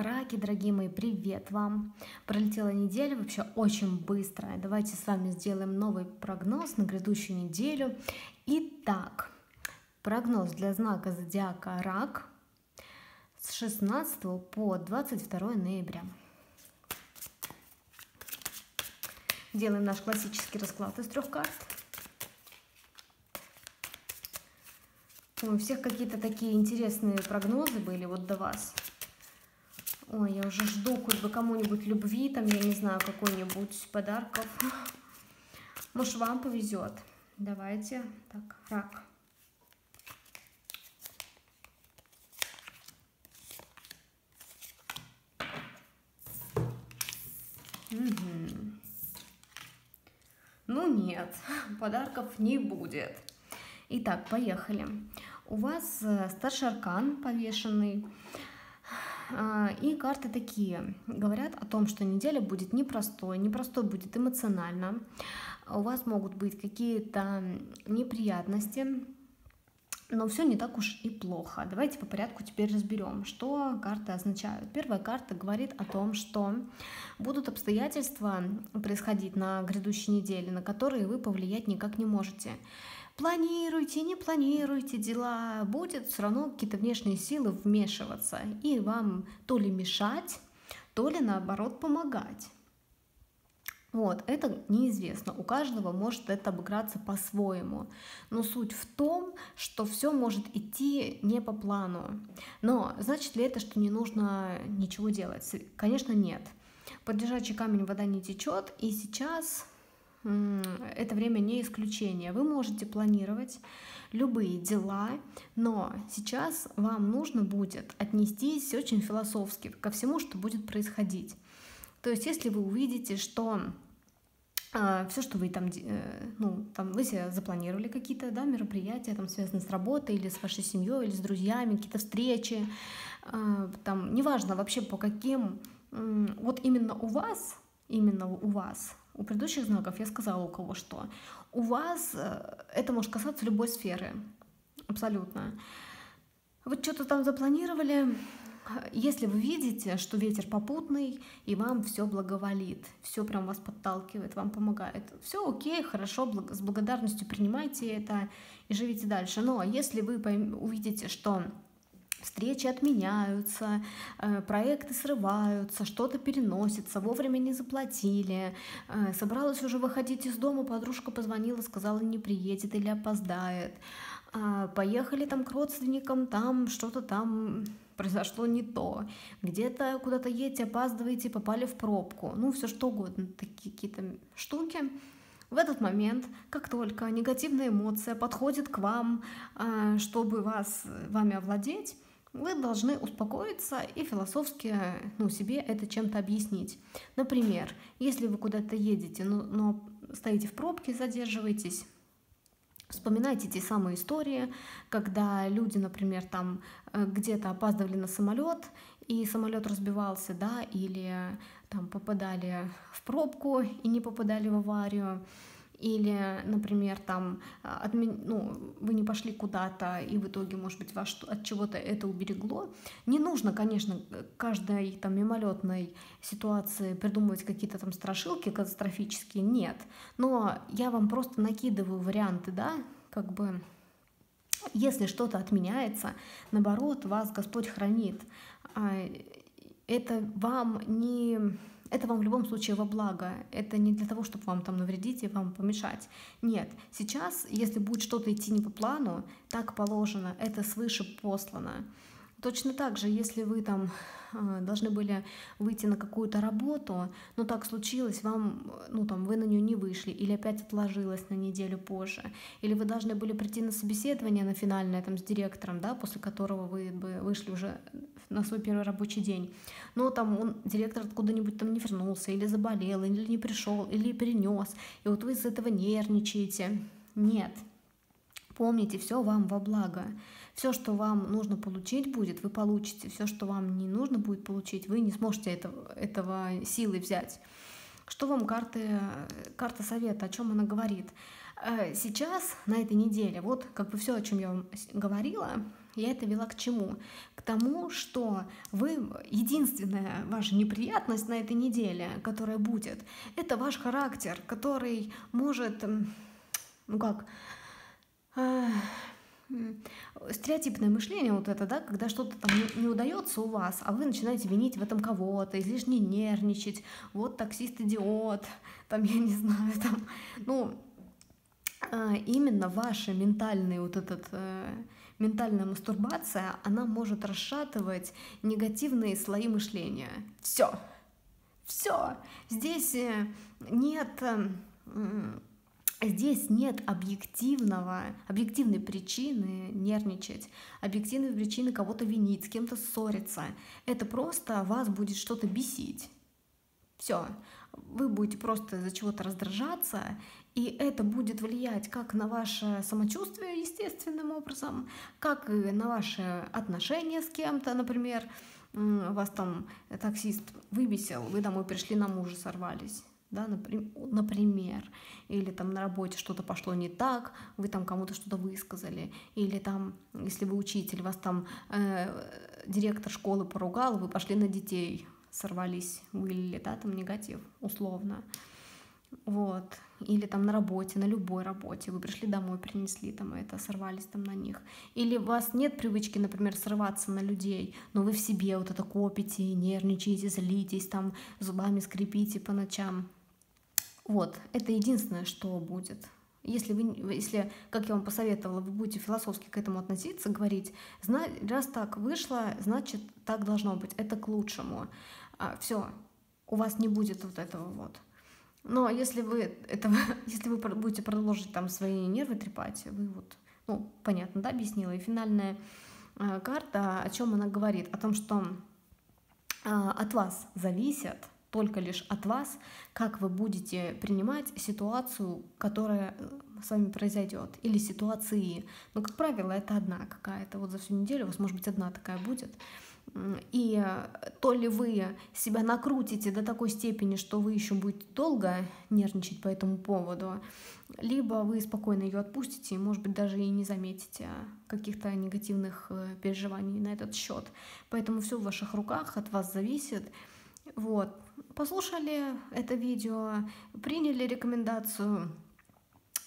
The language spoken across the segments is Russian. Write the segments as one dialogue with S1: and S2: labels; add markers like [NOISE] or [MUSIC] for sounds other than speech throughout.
S1: Раки, дорогие мои, привет вам! Пролетела неделя вообще очень быстро. Давайте с вами сделаем новый прогноз на грядущую неделю. Итак, прогноз для знака зодиака Рак с 16 по 22 ноября. Делаем наш классический расклад из трех карт. У всех какие-то такие интересные прогнозы были вот до вас. Ой, я уже жду хоть бы кому-нибудь любви, там, я не знаю, какой-нибудь подарков. Может, вам повезет. Давайте. Так, рак. Угу. Ну нет, [LAUGHS] подарков не будет. Итак, поехали. У вас э, старший аркан повешенный. А, и карты такие говорят о том, что неделя будет непростой, непростой будет эмоционально. У вас могут быть какие-то неприятности, но все не так уж и плохо. Давайте по порядку теперь разберем, что карты означают. Первая карта говорит о том, что будут обстоятельства происходить на грядущей неделе, на которые вы повлиять никак не можете планируйте, не планируйте дела, будет все равно какие-то внешние силы вмешиваться и вам то ли мешать, то ли наоборот помогать. Вот, это неизвестно. У каждого может это обыграться по-своему. Но суть в том, что все может идти не по плану. Но значит ли это, что не нужно ничего делать? Конечно, нет. Под лежачий камень вода не течет, и сейчас это время не исключение. Вы можете планировать любые дела, но сейчас вам нужно будет отнестись очень философски ко всему, что будет происходить. То есть, если вы увидите, что а, все, что вы там, э, ну, там, вы себе запланировали какие-то, да, мероприятия, там, связанные с работой или с вашей семьей, или с друзьями, какие-то встречи, а, там, неважно вообще по каким, вот именно у вас, именно у вас у предыдущих знаков я сказала, у кого что. У вас э, это может касаться любой сферы. Абсолютно. Вы что-то там запланировали, если вы видите, что ветер попутный, и вам все благоволит, все прям вас подталкивает, вам помогает, все окей, хорошо, с благодарностью принимайте это и живите дальше. Но если вы увидите, что встречи отменяются, э, проекты срываются, что-то переносится, вовремя не заплатили, э, собралась уже выходить из дома, подружка позвонила, сказала, не приедет или опоздает, а, поехали там к родственникам, там что-то там произошло не то, где-то куда-то едете, опаздываете, попали в пробку, ну все что угодно, такие какие-то штуки. В этот момент, как только негативная эмоция подходит к вам, э, чтобы вас, вами овладеть, вы должны успокоиться и философски ну, себе это чем-то объяснить. Например, если вы куда-то едете, но, но стоите в пробке, задерживаетесь, Вспоминайте те самые истории, когда люди, например, там э, где-то опаздывали на самолет, и самолет разбивался, да, или там попадали в пробку и не попадали в аварию. Или, например, там, а, отмен... ну, вы не пошли куда-то, и в итоге, может быть, вас от чего-то это уберегло. Не нужно, конечно, каждой там мимолетной ситуации придумывать какие-то там страшилки катастрофические, нет. Но я вам просто накидываю варианты, да, как бы, если что-то отменяется, наоборот, вас Господь хранит. А, это вам не это вам в любом случае во благо. Это не для того, чтобы вам там навредить и вам помешать. Нет, сейчас, если будет что-то идти не по плану, так положено, это свыше послано. Точно так же, если вы там а, должны были выйти на какую-то работу, но так случилось, вам, ну там, вы на нее не вышли, или опять отложилось на неделю позже, или вы должны были прийти на собеседование на финальное там с директором, да, после которого вы бы вышли уже на свой первый рабочий день, но там он, директор откуда-нибудь там не вернулся, или заболел, или не пришел, или перенес, и вот вы из этого нервничаете. Нет, помните, все вам во благо. Все, что вам нужно получить будет, вы получите. Все, что вам не нужно будет получить, вы не сможете этого, этого силы взять. Что вам карты, карта совета, о чем она говорит? Э, сейчас, на этой неделе, вот как бы все, о чем я вам говорила, Я это вела к чему? К тому, что вы единственная ваша неприятность на этой неделе, которая будет, это ваш характер, который может, ну как, э, стереотипное мышление вот это, да, когда что-то там не, не удается у вас, а вы начинаете винить в этом кого-то, излишне нервничать, вот таксист идиот, [LAUGHS] там, я не знаю, там, ну, э, именно ваша ментальный вот этот э, ментальная мастурбация, она может расшатывать негативные слои мышления. Все. Все. Здесь э, нет Здесь нет объективного, объективной причины нервничать, объективной причины кого-то винить, с кем-то ссориться. Это просто вас будет что-то бесить. Все. Вы будете просто из-за чего-то раздражаться, и это будет влиять как на ваше самочувствие естественным образом, как и на ваши отношения с кем-то, например, вас там таксист выбесил, вы домой пришли, на мужа сорвались да, например, или там на работе что-то пошло не так, вы там кому-то что-то высказали, или там, если вы учитель, вас там э, директор школы поругал, вы пошли на детей, сорвались, вылили, да, там негатив, условно, вот, или там на работе, на любой работе, вы пришли домой, принесли там это, сорвались там на них, или у вас нет привычки, например, срываться на людей, но вы в себе вот это копите, нервничаете, злитесь, там зубами скрипите по ночам, вот, это единственное, что будет. Если вы, если, как я вам посоветовала, вы будете философски к этому относиться, говорить, раз так вышло, значит, так должно быть, это к лучшему. А, все, у вас не будет вот этого вот. Но если вы этого, [LAUGHS] если вы будете продолжить там свои нервы трепать, вы вот, ну, понятно, да, объяснила. И финальная э, карта, о чем она говорит? О том, что э, от вас зависят только лишь от вас, как вы будете принимать ситуацию, которая э, с вами произойдет, или ситуации. Но, как правило, это одна какая-то. Вот за всю неделю у вас, может быть, одна такая будет. И э, то ли вы себя накрутите до такой степени, что вы еще будете долго нервничать по этому поводу, либо вы спокойно ее отпустите, и, может быть, даже и не заметите каких-то негативных э, переживаний на этот счет. Поэтому все в ваших руках, от вас зависит. Вот. Послушали это видео, приняли рекомендацию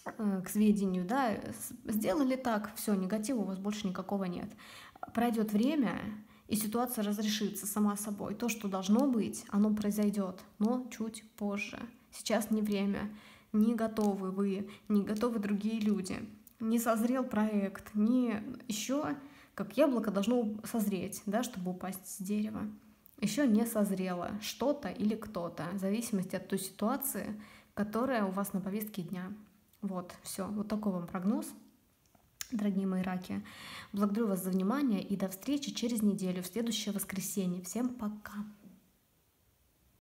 S1: э, к сведению, да, сделали так, все, негатива у вас больше никакого нет. Пройдет время, и ситуация разрешится сама собой. То, что должно быть, оно произойдет, но чуть позже. Сейчас не время, не готовы вы, не готовы другие люди, не созрел проект, не еще как яблоко должно созреть, да, чтобы упасть с дерева еще не созрело что-то или кто-то, в зависимости от той ситуации, которая у вас на повестке дня. Вот, все, вот такой вам прогноз, дорогие мои раки. Благодарю вас за внимание и до встречи через неделю в следующее воскресенье. Всем пока!